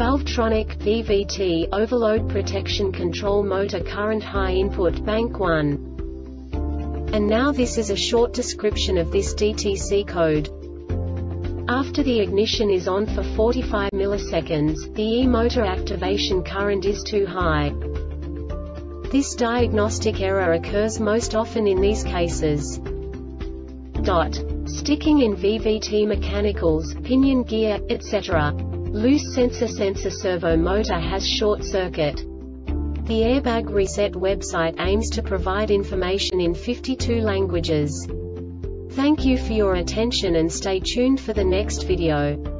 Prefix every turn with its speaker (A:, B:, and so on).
A: Valvetronic VVT overload protection control motor current high input bank 1. And now this is a short description of this DTC code. After the ignition is on for 45 milliseconds, the e-motor activation current is too high. This diagnostic error occurs most often in these cases. Dot. Sticking in VVT mechanicals, pinion gear, etc. Loose sensor sensor servo motor has short circuit. The Airbag Reset website aims to provide information in 52 languages. Thank you for your attention and stay tuned for the next video.